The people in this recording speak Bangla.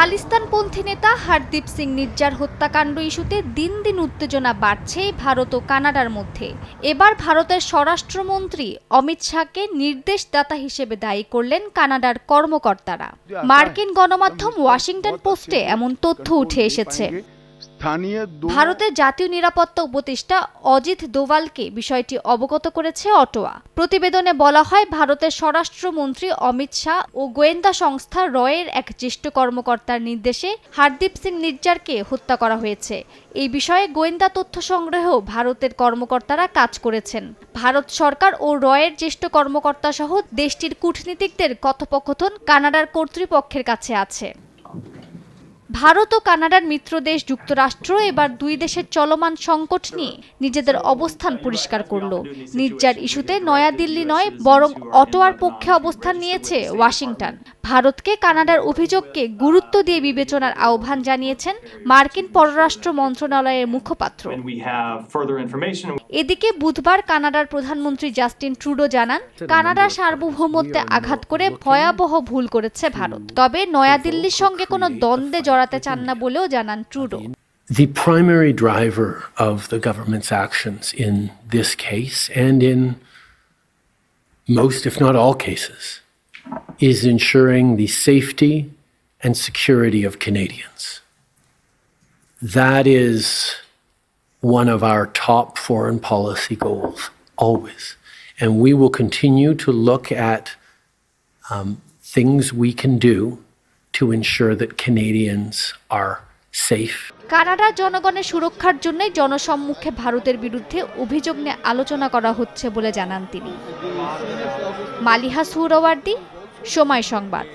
খালিস্তানপন্থী নেতা হারদীপ সিং নির্জার হত্যাকাণ্ড ইস্যুতে দিন দিন উত্তেজনা বাড়ছে ভারত ও কানাডার মধ্যে। এবার ভারতের স্বরাষ্ট্রমন্ত্রী অমিত শাহকে নির্দেশদাতা হিসেবে দায়ী করলেন কানাডার কর্মকর্তারা। মার্কিন গণমাধ্যম ওয়াশিংটন পোস্টে এমন তথ্য উঠে এসেছে। ভারতের জাতীয় নিরাপত্তা উপদেষ্টা অজিত দোভালকে বিষয়টি অবগত করেছে অটোয়া। প্রতিবেদনে বলা হয়, ভারতের স্বরাষ্ট্রমন্ত্রী অমিত শাহ ও গোয়েন্দা সংস্থা রয়ের এক জ্যেষ্ঠ কর্মকর্তার নির্দেশে হারদীপ সিং নির্জারকে হত্যা করা হয়েছে। এই বিষয়ে গোয়েন্দা তথ্য সংগ্রহেও ভারতের কর্মকর্তারা কাজ করেছেন। ভারত সরকার ও রয়ের জ্যেষ্ঠ কর্মকর্তা সহ দেশটির কূটনীতিকদের কথোপকথন কানাডার কর্তৃপক্ষের কাছে আছে। ভারত ও কানাডার মিত্র দেশ যুক্তরাষ্ট্র এবার দুই দেশের চলমান সংকট নিয়ে নিজেদের অবস্থান পরিষ্কার করল। নির্যার ইস্যুতে নয়াদিল্লি নয় বরং অটোয়ার পক্ষে অবস্থান নিয়েছে ওয়াশিংটন। ভারতকে কানাডার অভিযোগকে গুরুত্ব দিয়ে বিবেচনার আহ্বান জানিয়েছেন মার্কিন পররাষ্ট্র মন্ত্রণালয়ের মুখপাত্র. এদিকে বুধবার কানাডার প্রধানমন্ত্রী জাস্টিন ট্রুডো জানান কানাডার সার্বভৌমত্বে আঘাত করে ভয়াবহ ভুল করেছে ভারত। তবে নয়াদিল্লির সঙ্গে কোনো দ্বন্দ্বে জড়াতে চান না বলেও জানান Trudeau The primary driver of the government's actions in this case and in most, if not all, cases is ensuring the safety and security of Canadians. That is one of our top foreign policy goals, always. And we will continue to look at um, things we can do to ensure that Canadians are safe. কানাডার জনগণের সুরক্ষার জন্য জনসম্মুখে ভারতের বিরুদ্ধে অভিযোগ নিয়ে আলোচনা করা হচ্ছে বলে জানান তিনি। মালিহা সুরওয়ার্দি সময় সংবাদ।